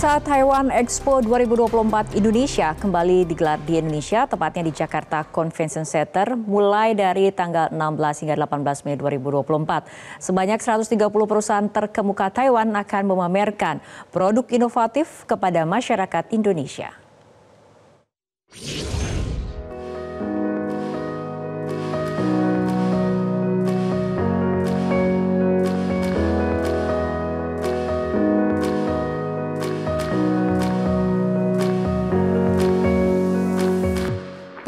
Saat Taiwan Expo 2024 Indonesia kembali digelar di Indonesia, tepatnya di Jakarta Convention Center, mulai dari tanggal 16 hingga 18 Mei 2024. Sebanyak 130 perusahaan terkemuka Taiwan akan memamerkan produk inovatif kepada masyarakat Indonesia.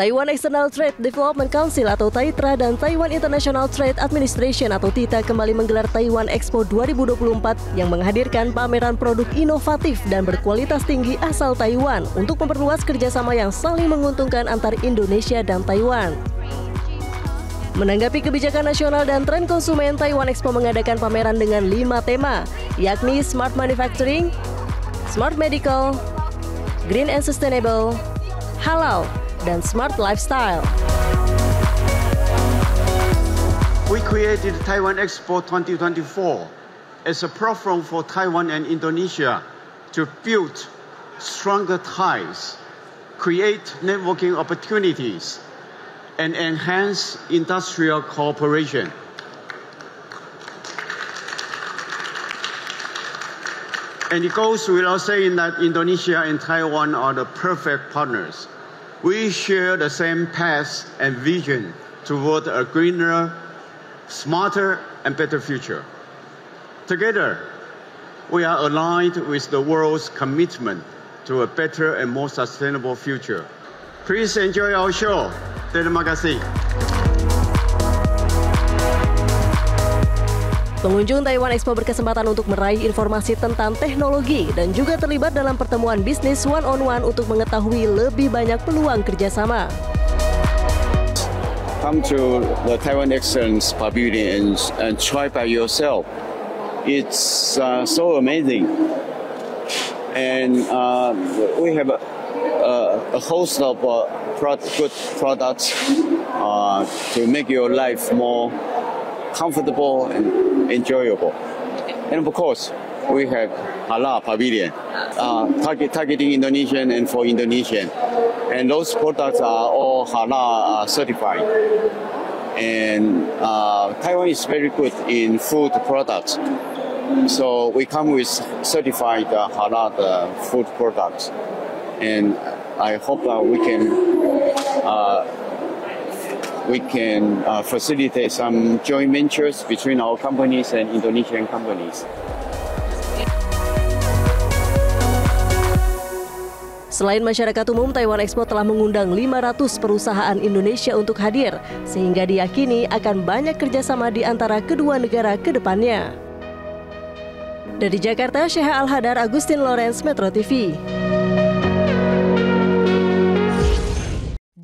Taiwan External Trade Development Council atau TAITRA dan Taiwan International Trade Administration atau TITA kembali menggelar Taiwan Expo 2024 yang menghadirkan pameran produk inovatif dan berkualitas tinggi asal Taiwan untuk memperluas kerjasama yang saling menguntungkan antar Indonesia dan Taiwan. Menanggapi kebijakan nasional dan tren konsumen, Taiwan Expo mengadakan pameran dengan lima tema, yakni Smart Manufacturing, Smart Medical, Green and Sustainable, Halal, dan smart lifestyle. We created Taiwan Expo 2024 as a platform for Taiwan and Indonesia to build stronger ties, create networking opportunities, and enhance industrial cooperation. And it goes without saying that Indonesia and Taiwan are the perfect partners. We share the same path and vision toward a greener, smarter, and better future. Together, we are aligned with the world's commitment to a better and more sustainable future. Please enjoy our show. Terima. Pengunjung Taiwan Expo berkesempatan untuk meraih informasi tentang teknologi dan juga terlibat dalam pertemuan bisnis one on one untuk mengetahui lebih banyak peluang kerjasama. Come to the Taiwan Excellence Pavilion and, and try by yourself. It's uh, so amazing. And uh, we have a, a, host of uh, good products uh, to make your life more comfortable and enjoyable. And of course, we have Halal Pavilion, uh, target, targeting Indonesian and for Indonesian. And those products are all Halal uh, certified. And uh, Taiwan is very good in food products. So we come with certified uh, Halal uh, food products. And I hope that we can uh, we can uh, facilitate some joint ventures between our companies and Indonesian companies. Selain masyarakat umum, Taiwan Expo telah mengundang 500 perusahaan Indonesia untuk hadir, sehingga diyakini akan banyak kerjasama di antara kedua negara ke depannya. Dari Jakarta, Syekh Al-Hadar Agustin Lorenz, Metro TV.